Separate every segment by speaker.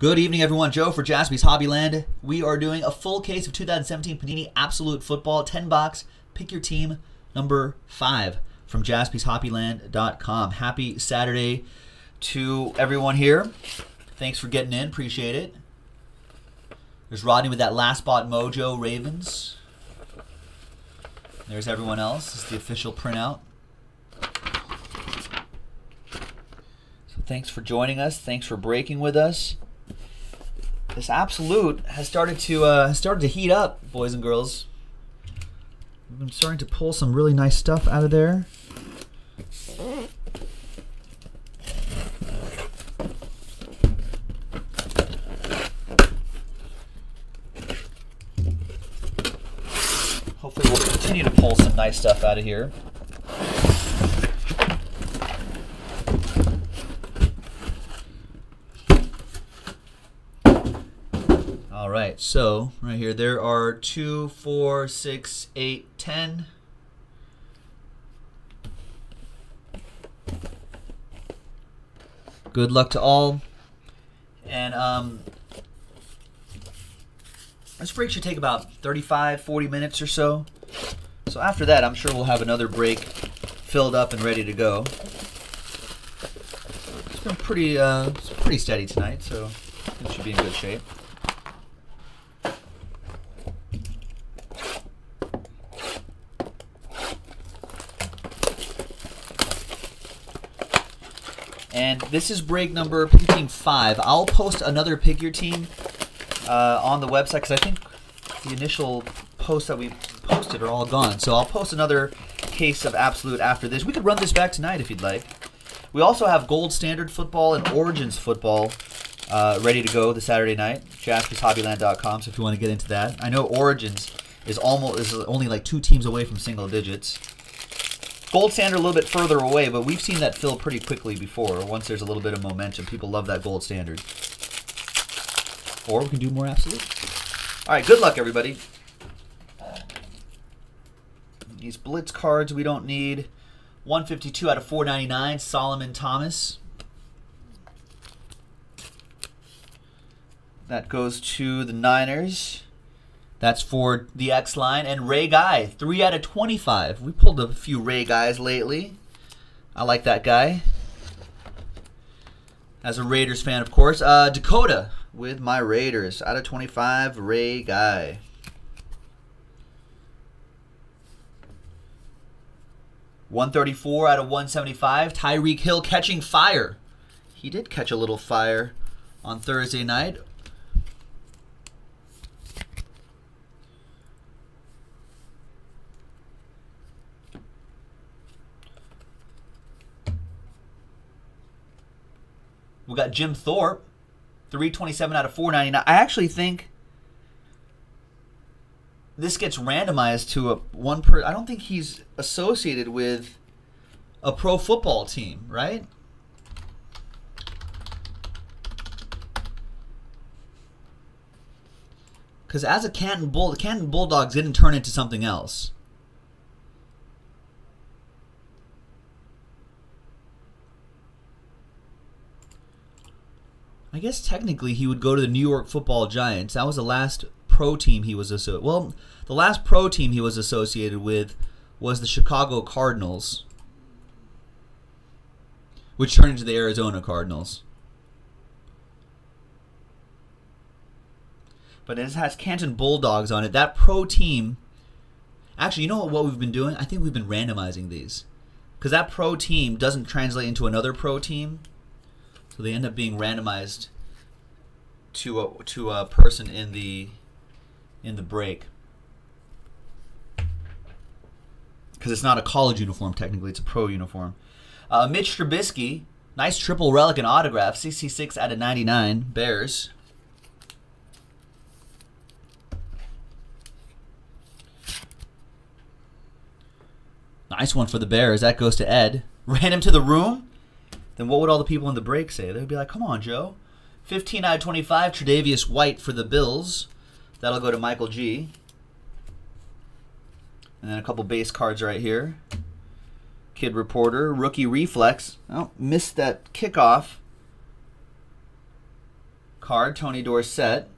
Speaker 1: Good evening, everyone. Joe for Jaspy's Hobbyland. We are doing a full case of 2017 Panini Absolute Football, 10 box. Pick your team, number five from jaspyshobbyland.com. Happy Saturday to everyone here. Thanks for getting in. Appreciate it. There's Rodney with that last spot mojo Ravens. There's everyone else. This is the official printout. So thanks for joining us. Thanks for breaking with us this absolute has started to uh, started to heat up, boys and girls. Been starting to pull some really nice stuff out of there. Hopefully we'll continue to pull some nice stuff out of here. All right, so right here, there are two, four, six, eight, ten. Good luck to all. And um, this break should take about 35, 40 minutes or so. So after that, I'm sure we'll have another break filled up and ready to go. It's been pretty, uh, it's pretty steady tonight, so it should be in good shape. And this is break number team five. I'll post another pick your team uh, on the website because I think the initial posts that we posted are all gone. So I'll post another case of absolute after this. We could run this back tonight if you'd like. We also have gold standard football and origins football uh, ready to go this Saturday night. JaspysHobbyland.com. So if you want to get into that, I know origins is almost is only like two teams away from single digits. Gold standard a little bit further away, but we've seen that fill pretty quickly before. Once there's a little bit of momentum, people love that gold standard. Or we can do more absolute. All right, good luck, everybody. These blitz cards we don't need. 152 out of 499, Solomon Thomas. That goes to the Niners. That's for the X line. And Ray Guy, 3 out of 25. We pulled a few Ray Guys lately. I like that guy. As a Raiders fan, of course. Uh, Dakota with my Raiders. Out of 25, Ray Guy. One thirty-four out of one seventy-five. Tyreek Hill catching fire. He did catch a little fire on Thursday night. We got Jim Thorpe, 327 out of 499. I actually think this gets randomized to a one per. I don't think he's associated with a pro football team, right? Because as a Canton Bull, the Canton Bulldogs didn't turn into something else. I guess technically he would go to the New York Football Giants. That was the last pro team he was associated. Well, the last pro team he was associated with was the Chicago Cardinals, which turned into the Arizona Cardinals. But it has Canton Bulldogs on it. That pro team. Actually, you know what we've been doing? I think we've been randomizing these. Because that pro team doesn't translate into another pro team. So they end up being randomized to a to a person in the in the break. Because it's not a college uniform technically, it's a pro uniform. Uh, Mitch Trubisky, nice triple relic and autograph, 66 out of 99, Bears. Nice one for the Bears. That goes to Ed. Ran him to the room then what would all the people in the break say? They would be like, come on, Joe. 15 out of 25, Tre'Davious White for the Bills. That'll go to Michael G. And then a couple base cards right here. Kid Reporter, Rookie Reflex. Oh, missed that kickoff. card, Tony Dorsett.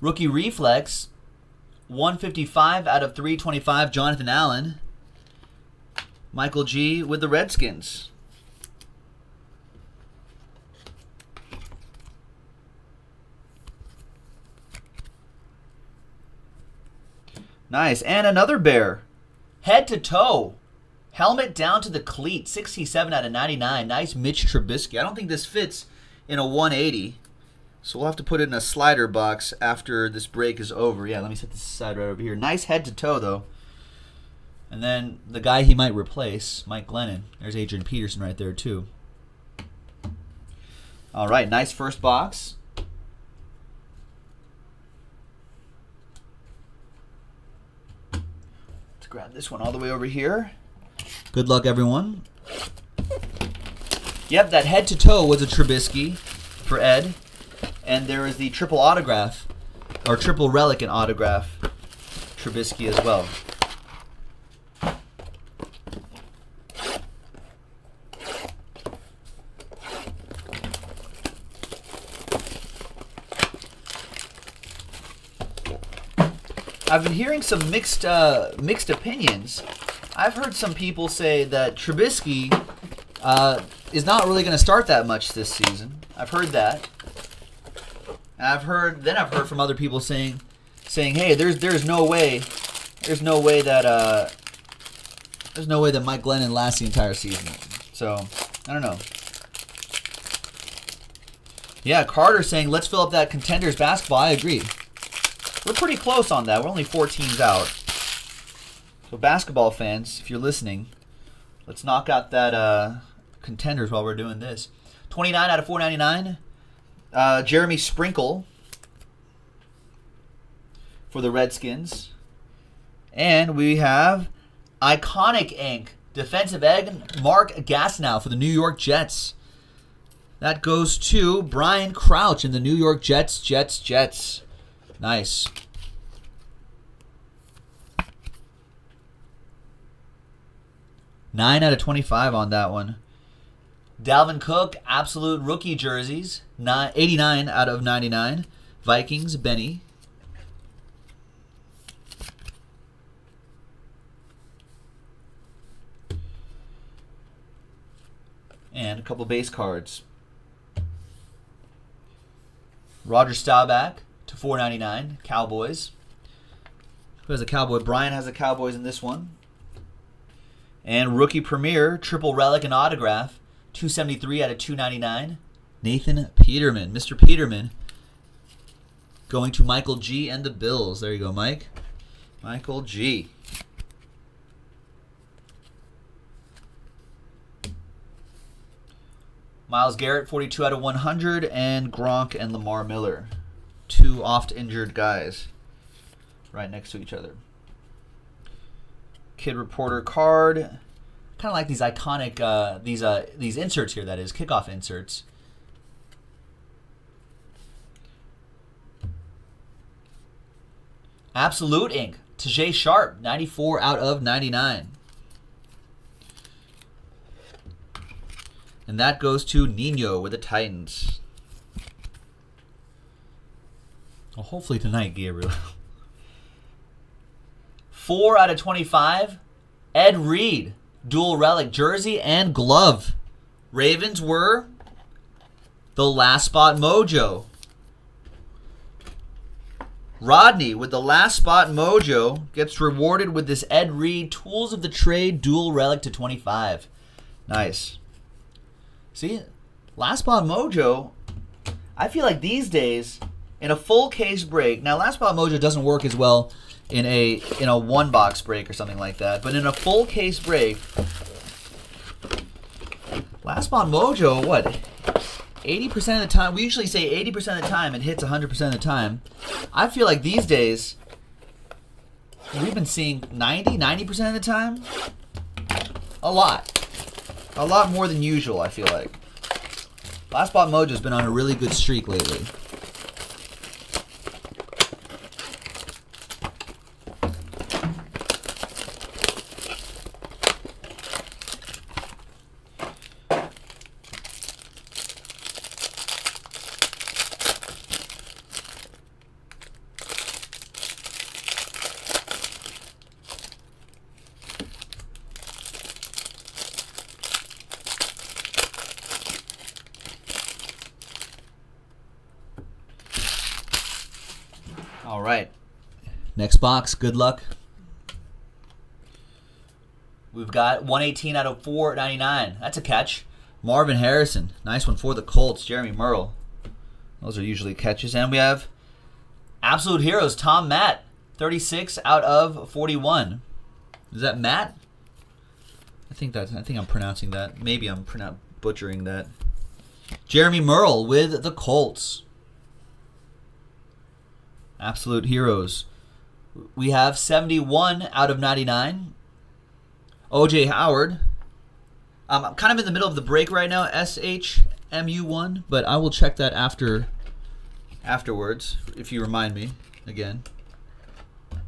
Speaker 1: Rookie Reflex, 155 out of 325, Jonathan Allen. Michael G with the Redskins. Nice. And another bear. Head to toe. Helmet down to the cleat. 67 out of 99. Nice Mitch Trubisky. I don't think this fits in a 180. So we'll have to put it in a slider box after this break is over. Yeah, let me set this aside right over here. Nice head to toe, though. And then the guy he might replace, Mike Glennon. There's Adrian Peterson right there, too. All right, nice first box. Let's grab this one all the way over here. Good luck, everyone. Yep, that head to toe was a Trubisky for Ed. And there is the triple autograph, or triple relic and autograph, Trubisky as well. I've been hearing some mixed uh, mixed opinions. I've heard some people say that Trubisky uh, is not really going to start that much this season. I've heard that. And I've heard then I've heard from other people saying saying, "Hey, there's there's no way there's no way that uh there's no way that Mike Glennon lasts the entire season." So, I don't know. Yeah, Carter saying, "Let's fill up that contenders basketball." I agree. We're pretty close on that. We're only four teams out. So basketball fans, if you're listening, let's knock out that uh, contenders while we're doing this. 29 out of 499. Uh, Jeremy Sprinkle for the Redskins. And we have Iconic Ink. Defensive egg Mark Gastineau for the New York Jets. That goes to Brian Crouch in the New York Jets, Jets, Jets. Nice. Nine out of 25 on that one. Dalvin Cook, absolute rookie jerseys. 89 out of 99. Vikings, Benny. And a couple base cards. Roger Staubach to 499. Cowboys. Who has a Cowboy? Brian has a Cowboys in this one. And rookie premier, triple relic and autograph, 273 out of 299. Nathan Peterman, Mr. Peterman, going to Michael G and the Bills. There you go, Mike. Michael G. Myles Garrett, 42 out of 100, and Gronk and Lamar Miller. Two oft injured guys right next to each other. Kid Reporter card. Kind of like these iconic uh, these uh, these inserts here. That is kickoff inserts. Absolute Ink. Tajae Sharpe, 94 out of 99. And that goes to Nino with the Titans. Well, hopefully tonight, Gabriel. 4 out of 25. Ed Reed, dual relic jersey and glove. Ravens were the last spot mojo. Rodney with the last spot mojo gets rewarded with this Ed Reed Tools of the Trade dual relic to 25. Nice. See, last spot mojo, I feel like these days in a full case break. Now, last spot mojo doesn't work as well in a in a one box break or something like that. But in a full case break, last spot mojo, what? 80% of the time, we usually say 80% of the time it hits 100% of the time. I feel like these days, we've been seeing 90, 90% of the time. A lot. A lot more than usual, I feel like. Last Spot Mojo's been on a really good streak lately. All right. Next box. Good luck. We've got 118 out of 499. That's a catch. Marvin Harrison. Nice one for the Colts. Jeremy Merle. Those are usually catches. And we have Absolute Heroes. Tom Matt. 36 out of 41. Is that Matt? I think that's. I think I'm pronouncing that. Maybe I'm butchering that. Jeremy Merle with the Colts. Absolute heroes. We have 71 out of 99. OJ Howard. Um, I'm kind of in the middle of the break right now. SHMU1, but I will check that after afterwards if you remind me again. Is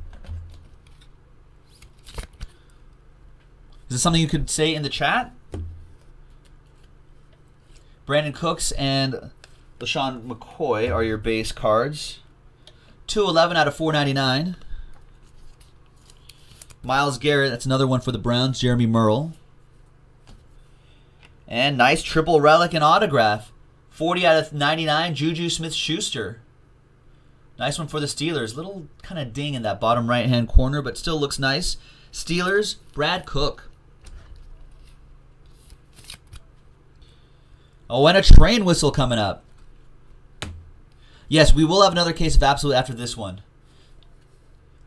Speaker 1: this something you could say in the chat? Brandin Cooks and LeSean McCoy are your base cards. 211 out of 499. Myles Garrett, that's another one for the Browns. Jeremy Merle. And nice triple relic and autograph. 40 out of 99, Juju Smith Schuster. Nice one for the Steelers. Little kind of ding in that bottom right hand corner, but still looks nice. Steelers, Brad Cook. Oh, and a train whistle coming up. Yes, we will have another case of absolute after this one.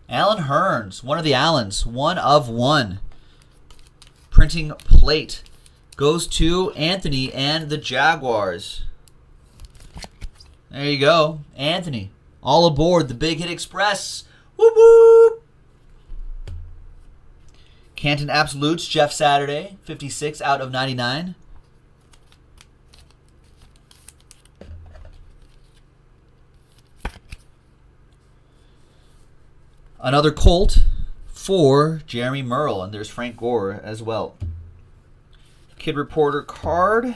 Speaker 1: Allen Hurns, one of the Allens, one of one. Printing plate goes to Anthony and the Jaguars. There you go, Anthony. All aboard the Big Hit Express. Whoop whoop. Canton Absolutes, Jeff Saturday, 56 out of 99. Another Colt for Jeremy Merle, and there's Frank Gore as well. Kid Reporter card.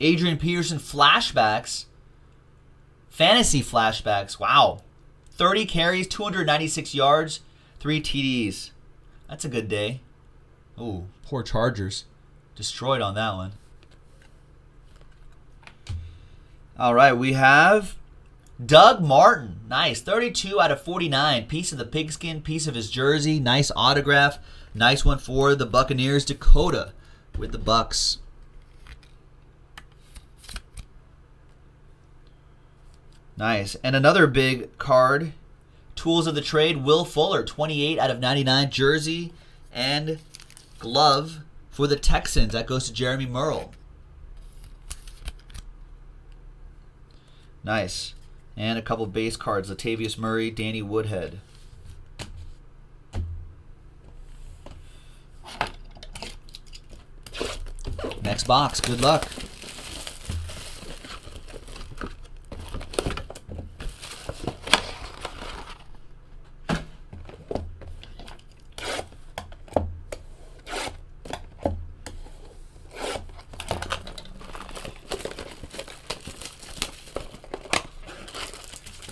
Speaker 1: Adrian Peterson flashbacks. Fantasy flashbacks. Wow. 30 carries, 296 yards, 3 TDs. That's a good day. Oh, poor Chargers. Destroyed on that one. All right, we have Doug Martin, nice. 32 out of 49. Piece of the pigskin, piece of his jersey. Nice autograph. Nice one for the Buccaneers. Dakota with the Bucks. Nice. And another big card. Tools of the trade. Will Fuller, 28 out of 99. Jersey and glove for the Texans. That goes to Jeremy Merle. Nice. And a couple base cards Latavius Murray, Danny Woodhead. Next box. Good luck.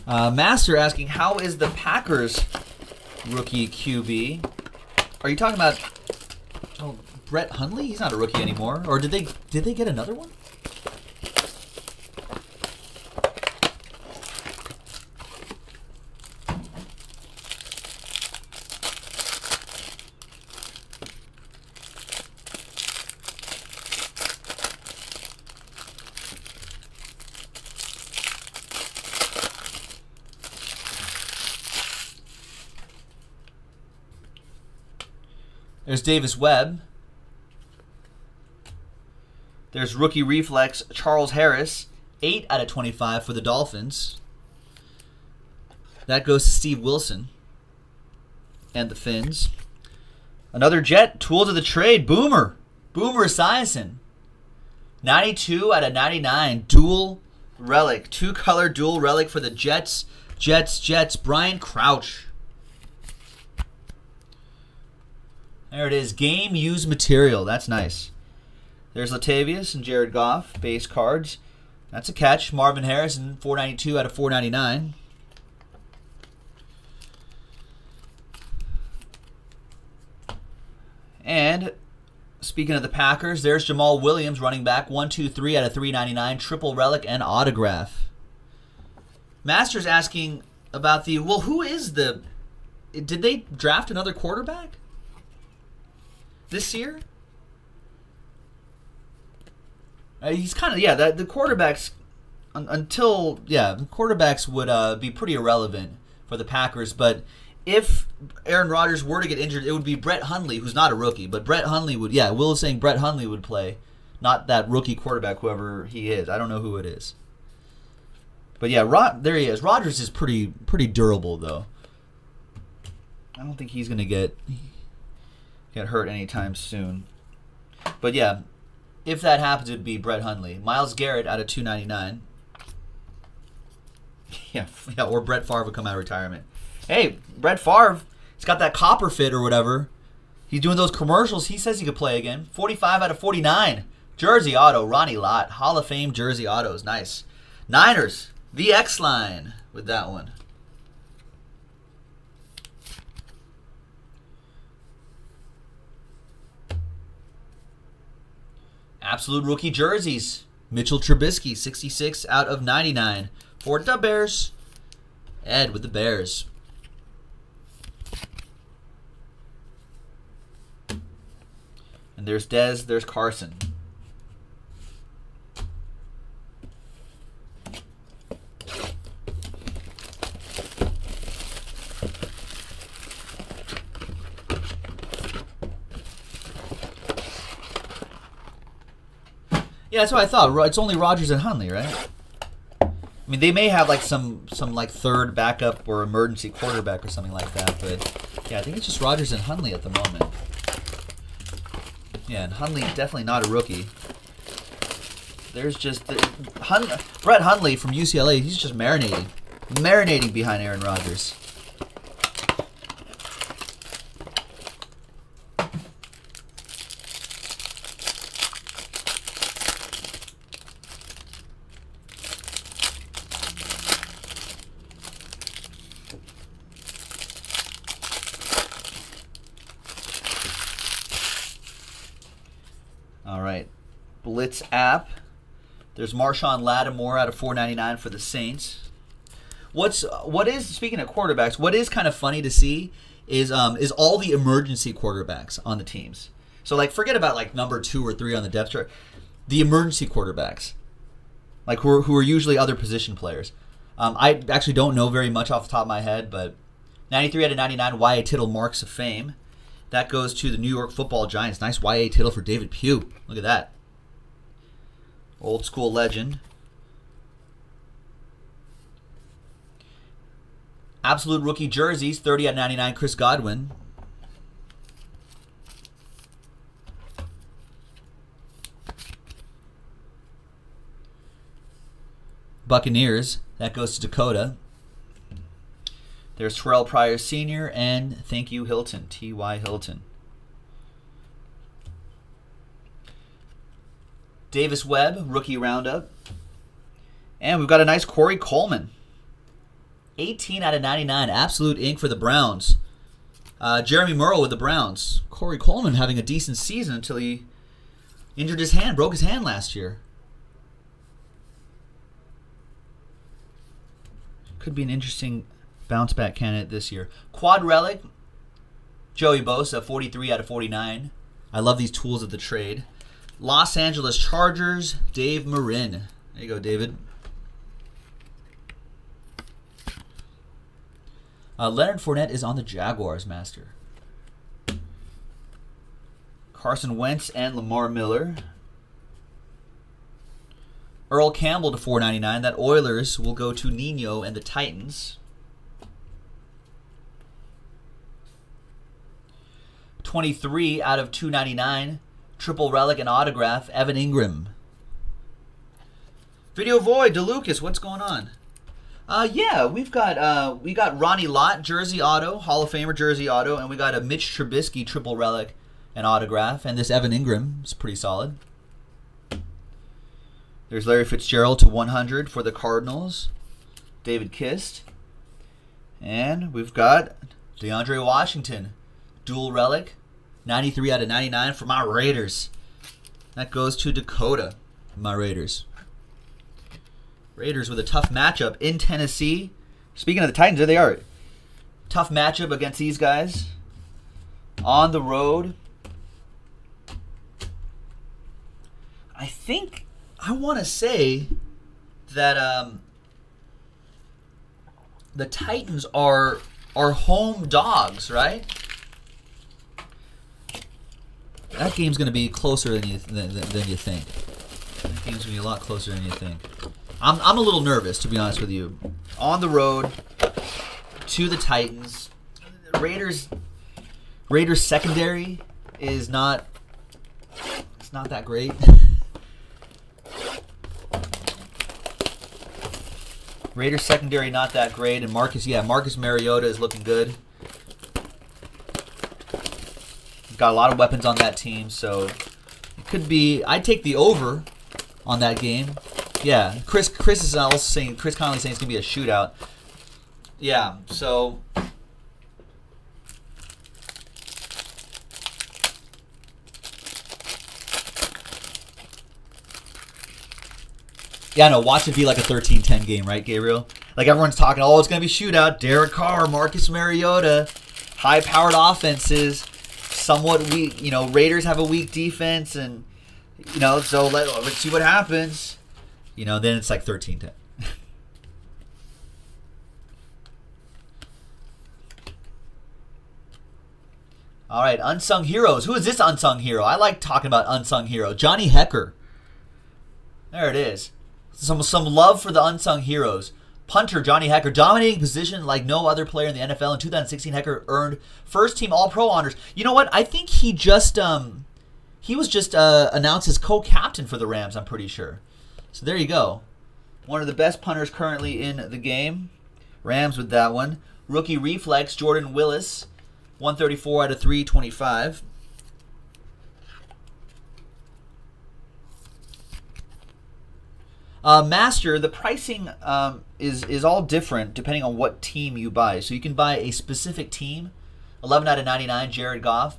Speaker 1: Uh, Master asking, how is the Packers rookie QB? Are you talking about oh, Brett Hundley? He's not a rookie anymore. Or did they did they get another one? There's Davis Webb. There's rookie reflex Charles Harris, 8 out of 25 for the Dolphins. That goes to Steve Wilson and the Fins. Another Jet, tool to the trade, Boomer. Boomer Esiason. 92 out of 99, dual relic, two color dual relic for the Jets. Jets, Jets, Brian Crouch. There it is. Game used material. That's nice. There's Latavius and Jared Goff, base cards. That's a catch. Marvin Harrison, 492 out of 499. And speaking of the Packers, there's Jamaal Williams, running back, 123 out of 399, triple relic and autograph. Masters asking about the well, who is the? Did they draft another quarterback this year? Uh, he's kind of yeah. That the quarterbacks un, until yeah, the quarterbacks would uh, be pretty irrelevant for the Packers. But if Aaron Rodgers were to get injured, it would be Brett Hundley, who's not a rookie, but Brett Hundley would yeah. Will is saying Brett Hundley would play, not that rookie quarterback, whoever he is. I don't know who it is. But yeah, Rod, there he is. Rodgers is pretty pretty durable though. I don't think he's gonna get get hurt anytime soon. But yeah, if that happens, it'd be Brett Hundley. Myles Garrett out of 299. Yeah, yeah, or Brett Favre would come out of retirement. Hey, Brett Favre, he's got that copper fit or whatever. He's doing those commercials. He says he could play again. 45 out of 49. Jersey auto, Ronnie Lott. Hall of Fame jersey autos. Nice. Niners, the X line with that one. Absolute rookie jerseys. Mitchell Trubisky, 66 out of 99. For the Bears. Ed with the Bears. And there's Dez, there's Carson. Yeah, that's what I thought. It's only Rodgers and Hundley, right? I mean, they may have like some some like third backup or emergency quarterback or something like that, but yeah, I think it's just Rodgers and Hundley at the moment. Yeah, and Hundley definitely not a rookie. There's just the, Hun, Brett Hundley from UCLA. He's just marinating, marinating behind Aaron Rodgers. All right. Blitz app. There's Marshon Lattimore out of 499 for the Saints. What's what is speaking of quarterbacks, what is kind of funny to see is um is all the emergency quarterbacks on the teams. So like forget about like number 2 or 3 on the depth chart. The emergency quarterbacks. Like who are, who are usually other position players. Um, I actually don't know very much off the top of my head, but 93 out of 99 Y.A. Tittle marks of fame. That goes to the New York Football Giants. Nice YA tittle for David Pugh. Look at that. Old school legend. Absolute rookie jerseys, 30 out of 99, Chris Godwin. Buccaneers, that goes to Dakota. There's Terrell Pryor Sr. and thank you, Hilton, T.Y. Hilton. Davis Webb, rookie roundup. And we've got a nice Corey Coleman. 18 out of 99, absolute ink for the Browns. Uh, Jeremy Merle with the Browns. Corey Coleman having a decent season until he injured his hand, broke his hand last year. Could be an interesting bounce back candidate this year. Quad relic, Joey Bosa, 43 out of 49. I love these tools of the trade. Los Angeles Chargers, Dave Marin. There you go, David. Uh, Leonard Fournette is on the Jaguars, Master. Carson Wentz and Lamar Miller. Earl Campbell to 499. That Oilers will go to Nino and the Titans. 23 out of 299. Triple relic and autograph, Evan Engram. Video Void, DeLucas, what's going on? Uh, yeah, we've got uh, we got Ronnie Lott jersey auto, Hall of Famer jersey auto, and we got a Mitch Trubisky triple relic and autograph, and this Evan Engram is pretty solid. There's Larry Fitzgerald to 100 for the Cardinals. David Kist. And we've got DeAndre Washington, dual relic, 93 out of 99 for my Raiders. That goes to Dakota, my Raiders. Raiders with a tough matchup in Tennessee. Speaking of the Titans, there they are. Tough matchup against these guys. On the road. I think I want to say that um, the Titans are are home dogs, right? That game's going to be closer than you than, than you think. That game's going to be a lot closer than you think. I'm, I'm a little nervous, to be honest with you. On the road to the Titans. Raiders Raiders secondary is not it's not that great. Raiders secondary not that great, and Marcus yeah Marcus Mariota is looking good. Got a lot of weapons on that team, so it could be. I'd take the over on that game. Yeah, Chris. Chris is also saying. Chris Conley saying it's gonna be a shootout. Yeah, so. Yeah, no, watch it be like a 13-10 game, right, Gabriel? Like everyone's talking, oh, it's gonna be shootout. Derek Carr, Marcus Mariota, high-powered offenses, somewhat weak. You know, Raiders have a weak defense, and you know, so let, let's see what happens. You know, then it's like 13-10. All right, unsung heroes. Who is this unsung hero? I like talking about unsung hero. Johnny Hekker. There it is. Some some love for the unsung heroes. Punter Johnny Hekker, dominating position like no other player in the NFL. In 2016, Hekker earned first team All Pro honors. You know what? I think he just um he was just uh, announced as co-captain for the Rams. I'm pretty sure. So there you go. One of the best punters currently in the game. Rams with that one. Rookie reflex Jordan Willis 134 out of 325. Uh, Master, the pricing um, is is all different depending on what team you buy. So you can buy a specific team, 11 out of 99, Jared Goff,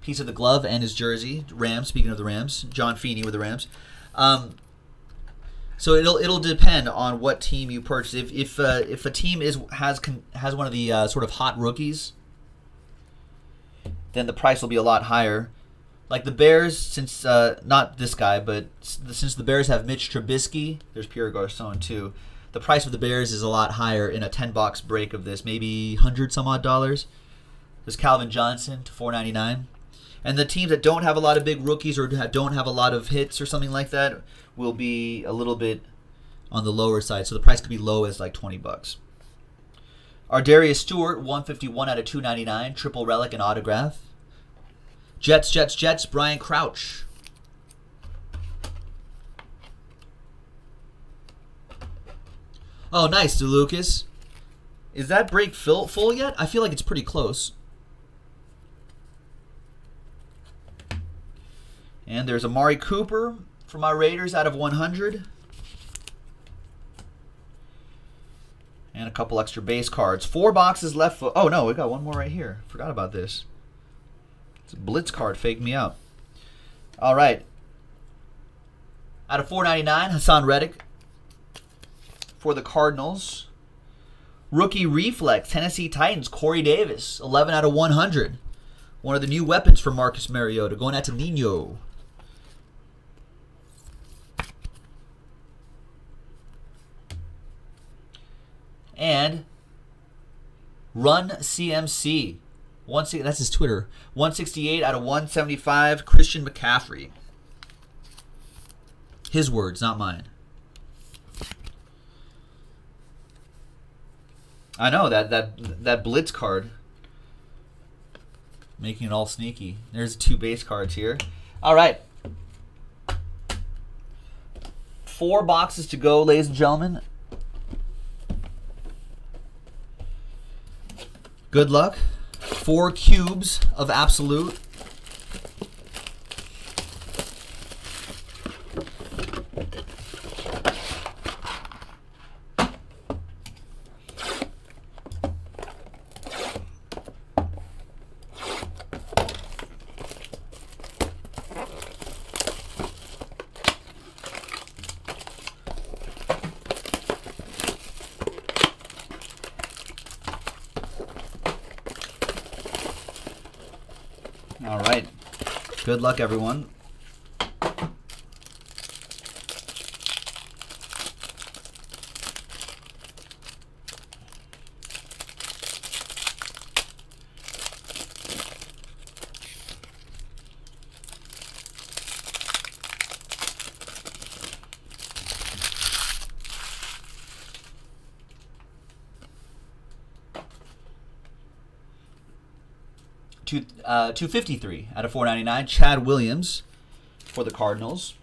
Speaker 1: piece of the glove and his jersey. Rams. Speaking of the Rams, John Feeney with the Rams. Um, so it'll it'll depend on what team you purchase. If if uh, if a team is has has one of the uh, sort of hot rookies, then the price will be a lot higher. Like the Bears, since uh, not this guy, but since the Bears have Mitch Trubisky, there's Pierre Garcon too. The price of the Bears is a lot higher in a ten box break of this, maybe hundred some odd dollars. There's Calvin Johnson to four ninety nine, and the teams that don't have a lot of big rookies or don't have a lot of hits or something like that will be a little bit on the lower side. So the price could be low as like twenty bucks. ArDarius Stewart, 151 out of 299, triple relic and autograph. Jets, Jets, Jets, Brian Crouch. Oh, nice, DeLucas. Is that break full, full yet? I feel like it's pretty close. And there's Amari Cooper for my Raiders out of 100. And a couple extra base cards. Four boxes left. oh, no, we got one more right here. Forgot about this. Blitz card. Faked me out. All right. Out of 499, Haason Reddick for the Cardinals. Rookie Reflex, Tennessee Titans, Corey Davis, 11 out of 100. One of the new weapons for Marcus Mariota, going out to Nino. and Run CMC. One, that's his Twitter. 168 out of 175, Christian McCaffrey. His words, not mine. I know that that that blitz card making it all sneaky. There's two base cards here. All right. Four boxes to go, ladies and gentlemen. Good luck. Four cubes of absolute. Good luck, everyone. Two, uh, 253 out of 499. Chad Williams for the Cardinals.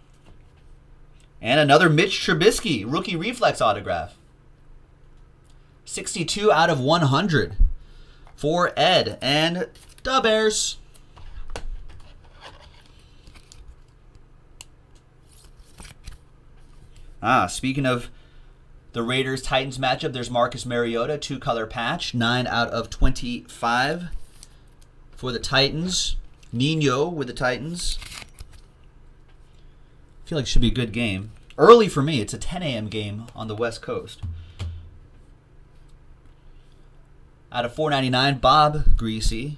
Speaker 1: And another Mitch Trubisky, rookie reflex autograph. 62 out of 100 for Ed and the Bears. Ah, speaking of the Raiders Titans matchup, there's Marcus Mariota, two color patch, 9 out of 25 for the Titans. Nino with the Titans. I feel like it should be a good game. Early for me. It's a 10 a.m. game on the West Coast. Out of 499, Bob Griese.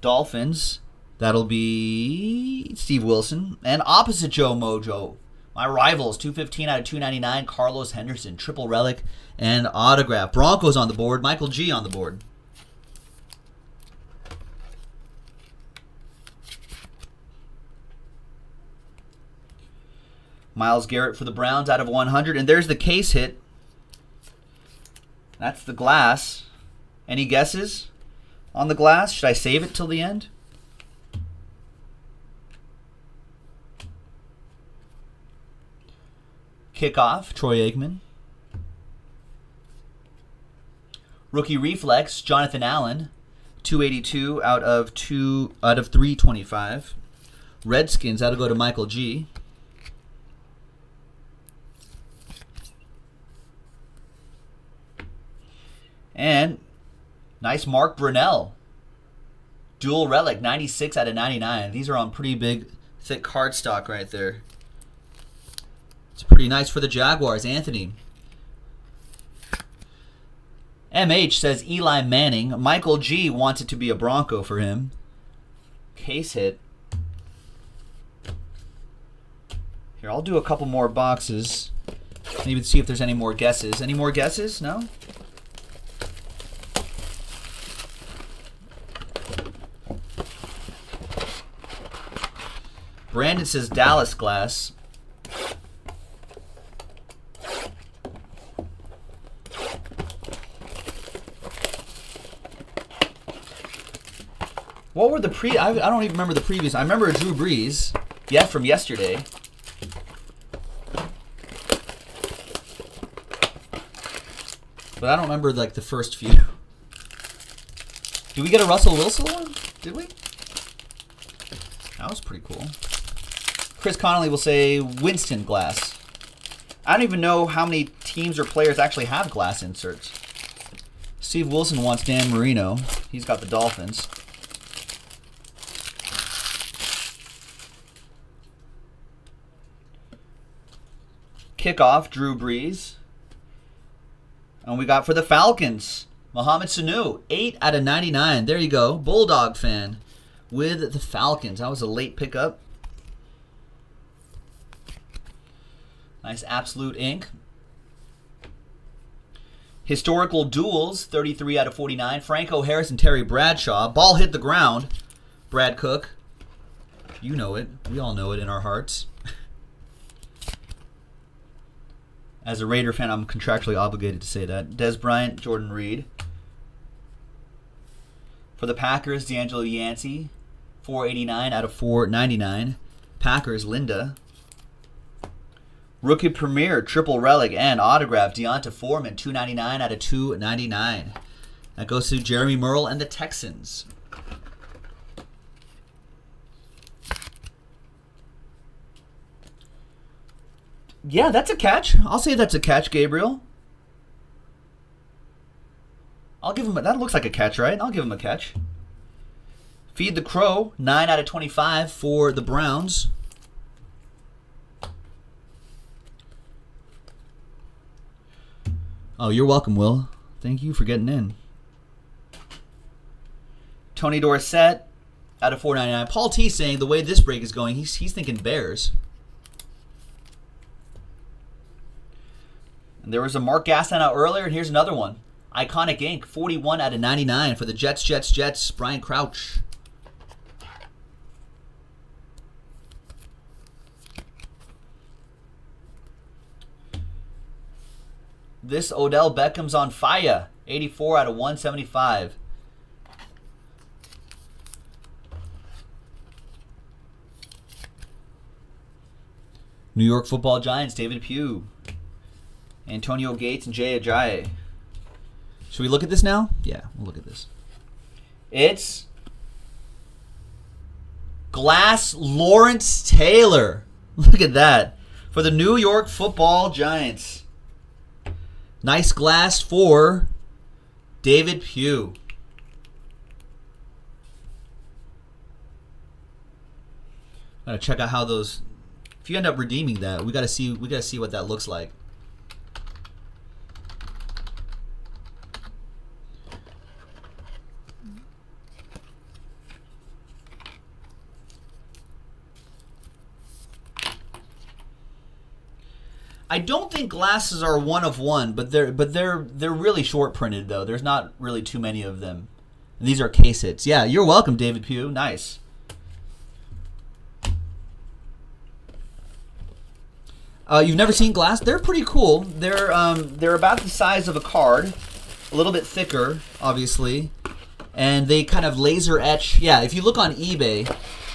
Speaker 1: Dolphins. That'll be Steve Wilson. And opposite Joe Mojo. My rivals, 215 out of 299, Carlos Henderson, triple relic, and autograph. Broncos on the board, Michael G on the board. Myles Garrett for the Browns out of 100. And there's the case hit. That's the glass. Any guesses on the glass? Should I save it till the end? Kickoff, Troy Aikman. Rookie reflex, Jonathan Allen, 282 out of two out of 325. Redskins, that'll go to Michael G. And nice Mark Brunell. Dual relic, 96 out of 99. These are on pretty big, thick cardstock right there. It's pretty nice for the Jaguars. Anthony. MH says Eli Manning. Michael G wants it to be a Bronco for him. Case hit. Here, I'll do a couple more boxes. Maybe see if there's any more guesses. Any more guesses? No? Brandon says Dallas glass. What were the pre? I, I don't even remember the previous. I remember Drew Brees. Yeah, from yesterday. But I don't remember like the first few. Did we get a Russell Wilson one? Did we? That was pretty cool. Chris Connolly will say Winston glass. I don't even know how many teams or players actually have glass inserts. Steve Wilson wants Dan Marino. He's got the Dolphins. Kickoff, Drew Brees. And we got for the Falcons, Mohamed Sanu, 8 out of 99. There you go. Bulldog fan with the Falcons. That was a late pickup. Nice absolute ink. Historical duels, 33 out of 49. Franco Harris and Terry Bradshaw. Ball hit the ground. Brad Cook. You know it. We all know it in our hearts. As a Raider fan, I'm contractually obligated to say that. Dez Bryant, Jordan Reed. For the Packers, DeAngelo Yancey, 489 out of 499. Packers, Linda. Rookie Premier, Triple Relic, and Autograph, D'Onta Foreman, 299 out of 299. That goes to Jeremy Merle and the Texans. Yeah, that's a catch. I'll say that's a catch, Gabriel. I'll give him a, that looks like a catch, right? I'll give him a catch. Feed the Crow, 9 out of 25 for the Browns. Oh, you're welcome, Will. Thank you for getting in. Tony Dorsett, out of 499. Paul T saying the way this break is going, he's he's thinking Bears. And there was a Mark Gastineau out earlier, and here's another one. Iconic Ink, 41 out of 99 for the Jets, Jets, Jets, Brian Crouch. This Odell Beckham's on fire. 84 out of 175. New York Football Giants, David Pugh. Antonio Gates and Jay Ajayi. Should we look at this now? Yeah, we'll look at this. It's Glass Lawrence Taylor. Look at that. For the New York Football Giants. Nice glass for David Pugh. Gotta check out how those. If you end up redeeming that, we gotta see. We gotta see what that looks like. I don't think glasses are one of one, but they're but they're they're really short printed though. There's not really too many of them. These are case hits. Yeah, you're welcome, David Pugh. Nice. Uh, you've never seen glass? They're pretty cool. They're um, they're about the size of a card, a little bit thicker, obviously, and they kind of laser etch. Yeah, if you look on eBay,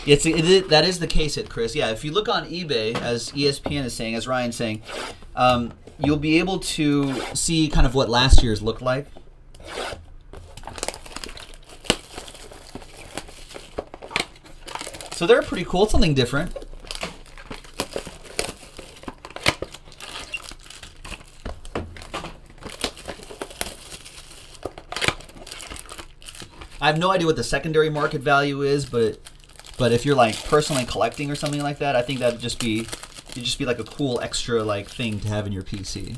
Speaker 1: it's it, it, that is the case it Chris. Yeah, if you look on eBay, as ESPN is saying, as Ryan's saying, um, you'll be able to see kind of what last year's looked like. So they're pretty cool. Something different. I have no idea what the secondary market value is, but but if you're like personally collecting or something like that, I think that'd just be it'd just be like a cool extra like thing to have in your PC.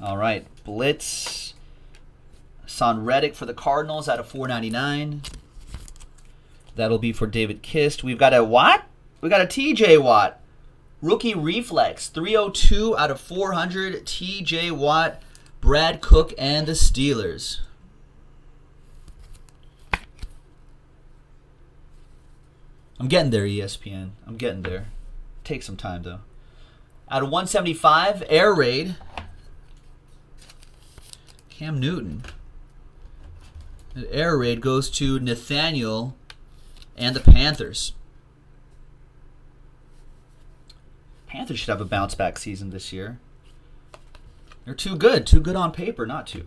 Speaker 1: All right, Blitz. Haason Reddick for the Cardinals out of 499. That'll be for David Kist. We've got a what? We got a TJ Watt. Rookie Reflex, 302 out of 400. TJ Watt, Brad Cook, and the Steelers. I'm getting there, ESPN. I'm getting there. Take some time, though. Out of 175, Air Raid. Cam Newton. The Air Raid goes to Nathaniel and the Panthers. Panthers should have a bounce back season this year. They're too good. Too good on paper, not to.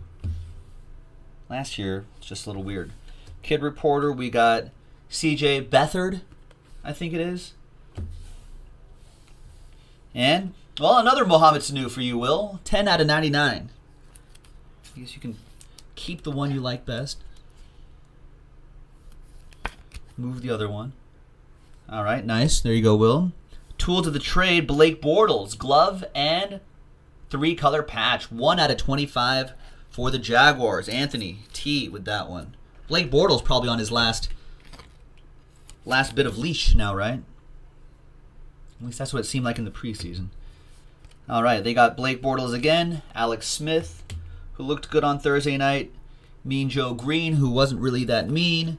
Speaker 1: Last year, it's just a little weird. Kid Reporter, we got CJ Beathard, I think it is. And, well, another Mohamed Sanu for you, Will. 10 out of 99. I guess you can keep the one you like best. Move the other one. All right, nice. There you go, Will. Tools of the trade, Blake Bortles, glove and three color patch. One out of 25 for the Jaguars. Anthony T with that one. Blake Bortles probably on his last last bit of leash now, right? At least that's what it seemed like in the preseason. All right, they got Blake Bortles again, Alex Smith, who looked good on Thursday night, Mean Joe Greene, who wasn't really that mean,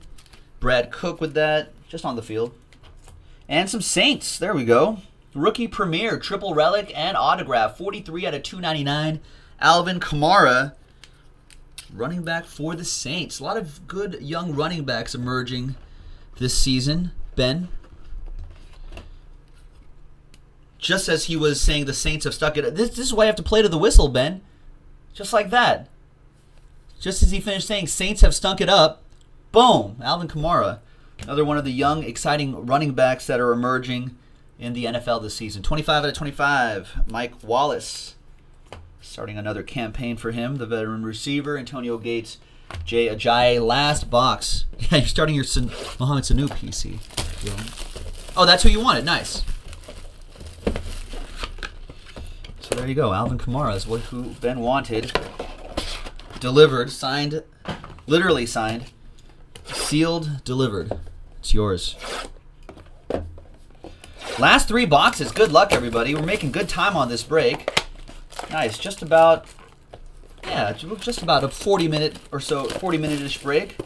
Speaker 1: Brad Cook with that, just on the field. And some Saints. There we go. Rookie Premiere, Triple Relic, and Autograph. 43 out of 299. Alvin Kamara, running back for the Saints. A lot of good young running backs emerging this season. Ben? Just as he was saying the Saints have stuck it. This, this is why I have to play to the whistle, Ben. Just like that. Just as he finished saying Saints have stunk it up, boom, Alvin Kamara. Another one of the young, exciting running backs that are emerging in the NFL this season. 25 out of 25. Mike Wallace starting another campaign for him. The veteran receiver, Antonio Gates, Jay Ajayi. Last box. Yeah, you're starting your San- Mohamed Sanu PC. Oh, that's who you wanted. Nice. So there you go. Alvin Kamara is what who Ben wanted. Delivered, signed, literally signed, sealed, delivered. It's yours. Last three boxes. Good luck, everybody. We're making good time on this break. Nice. Just about, yeah, just about a 40 minute or so, 40 minute ish break.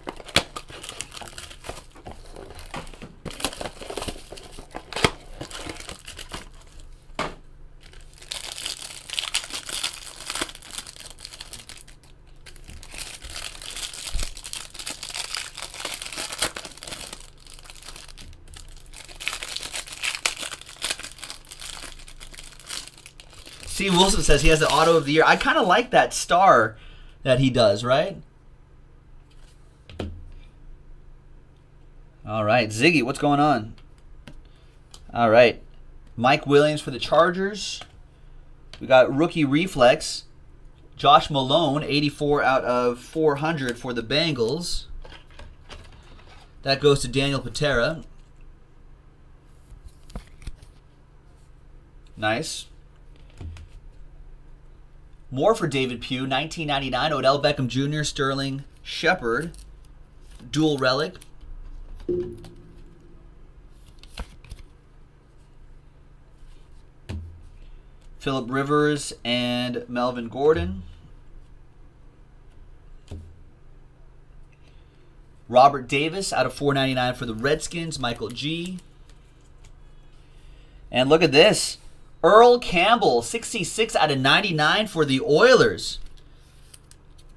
Speaker 1: Steve Wilson says he has the auto of the year. I kind of like that star that he does, right? All right, Ziggy, what's going on? All right, Mike Williams for the Chargers. We got rookie reflex. Josh Malone, 84 out of 400 for the Bengals. That goes to Daniel Patera. Nice. More for David Pugh, 1999, Odell Beckham Jr., Sterling Shepard, dual relic. Philip Rivers and Melvin Gordon. Robert Davis out of 499 for the Redskins, Michael G. And look at this. Earl Campbell, 66 out of 99 for the Oilers,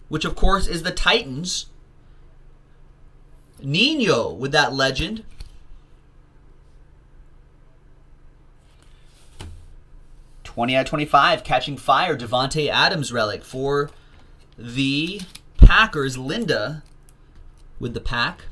Speaker 1: which of course is the Titans. Nino with that legend. Twenty out of twenty-five, catching fire. Davante Adams relic for the Packers. Linda with the pack.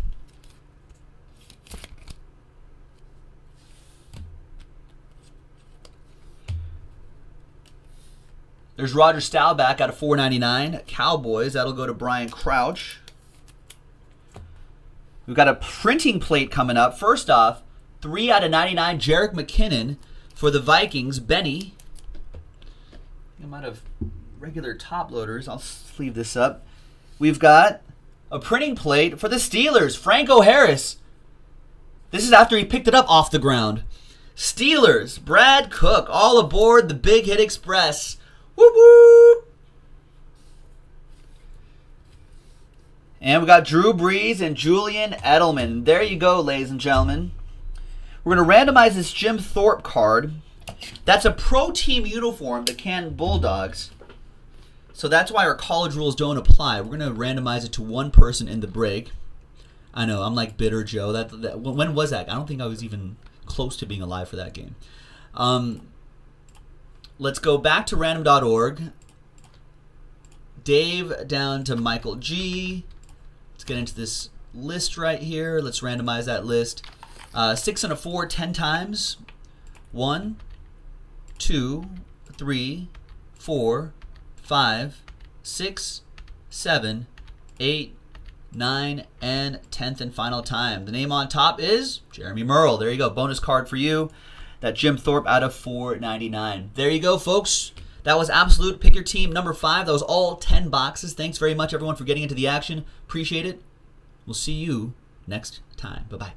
Speaker 1: There's Roger Staubach out of 499. Cowboys. That'll go to Brian Crouch. We've got a printing plate coming up. First off, 3 out of 99. Jerick McKinnon for the Vikings. Benny. I'm out of regular top loaders. I'll sleeve this up. We've got a printing plate for the Steelers. Franco Harris. This is after he picked it up off the ground. Steelers, Brad Cook, all aboard the Big Hit Express. And we got Drew Brees and Julian Edelman. There you go, ladies and gentlemen. We're going to randomize this Jim Thorpe card. That's a pro team uniform, the Canton Bulldogs. So that's why our college rules don't apply. We're going to randomize it to one person in the break. I know, I'm like bitter Joe. That, that When was that? I don't think I was even close to being alive for that game. Um, let's go back to random.org. Dave down to Michael G. Let's get into this list right here. Let's randomize that list. Uh, six and a four, ten times. One, two, three, four, five, six, seven, eight, nine, and tenth and final time. The name on top is Jeremy Merle. There you go. Bonus card for you that Jim Thorpe out of 499. There you go, folks. That was absolute pick your team number five. That was all 10 boxes. Thanks very much, everyone, for getting into the action. Appreciate it. We'll see you next time. Bye bye.